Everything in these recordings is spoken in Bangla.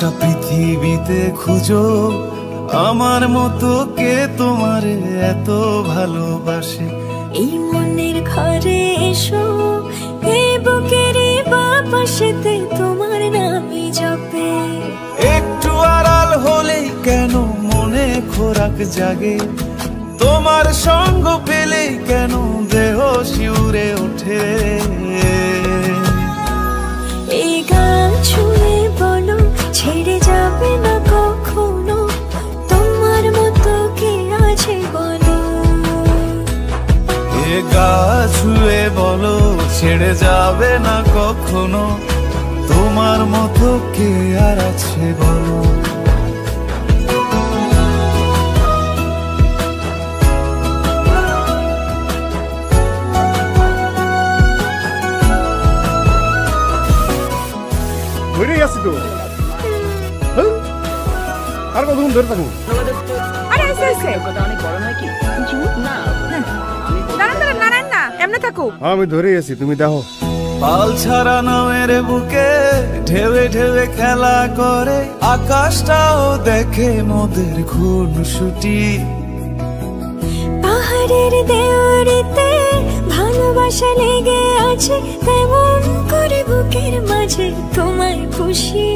গোটা পৃথিবীতে খুঁজো আমার মতো কে তোমার এত ভালোবাসে? এই মনের ঘরে এসো এই বুকের বাপাশেতে তোমার নামই জপে। একটু আড়াল হলেই কেন মনে খোরাক জাগে? তোমার সঙ্গ পেলে কেন দেহ শিউরে ওঠে? ছেড়ে যাবে না কখনো? তোমার মতো কে আর আছে বলো? তো। হ্যাঁ? আর কতক্ষণ ধরে থাকুন আরে আইসে আইসে দাঁড়ান দাঁড়ান নারায়ণ না এমনি থাকুক হ্যাঁ, আমি ধরেই আছি তুমি দেখো। পাল ছাড়া নামের বুকে ঢেবে ঢেবে খেলা করে আকাশটাও দেখে মোদের খুন ছুটি পাহাড়ের দেওয়ারিতে ভালোবাসা লেগে আছে তেমন করে বুকের মাঝে তোমায় খুশি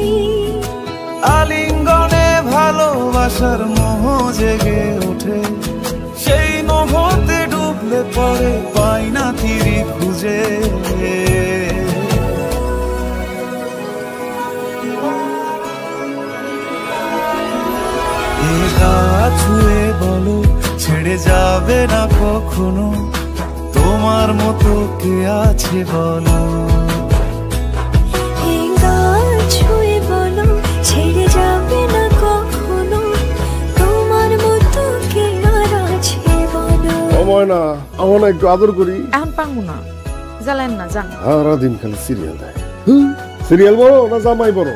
আলিঙ্গনে ভালোবাসার মোহ জেগে ওঠে সেই মোহতে ডুবলে পরে ছুঁয়ে বলো ছেড়ে যাবে না কখনো? তোমার মতো কে আছে বলো? ছুঁয়ে বলো ছেড়ে যাবে না কখনো? তোমার মতো কে আছে বলো? সময় না আমার একটু আদর করি। এখন পাঙ্গু না জ্বালেন না যান। সারাদিন খালি সিরিয়াল দেয় সিরিয়াল বড় না জামাই বড়